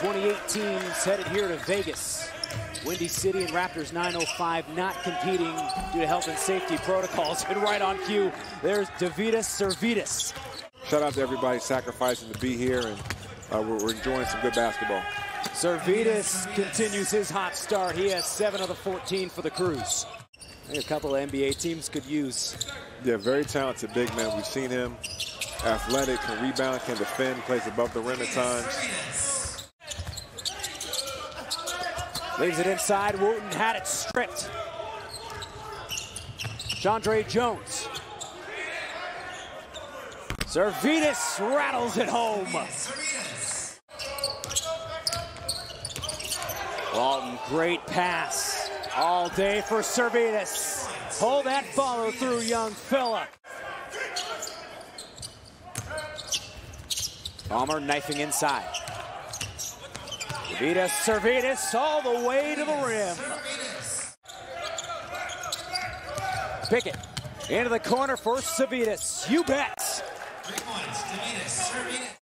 2018 is headed here to Vegas. Windy City and Raptors 905 not competing due to health and safety protocols. And right on cue, there's Deividas Sirvydis. Shout out to everybody sacrificing to be here, and uh, we're, we're enjoying some good basketball. Sirvydis continues his hot start. He has 7 of the 14 for the think a couple of NBA teams could use. Yeah, very talented big man. We've seen him athletic, can rebound, can defend, plays above the rim at times. Leaves it inside. Wooten had it stripped. Chandre Jones. Sirvydis rattles it home. Walton, great pass. All day for Sirvydis. Hold that follow through, young fella. Palmer knifing inside. Vitas Sirvydis all the way to the rim. Pickett into the corner for Sirvydis. You bet.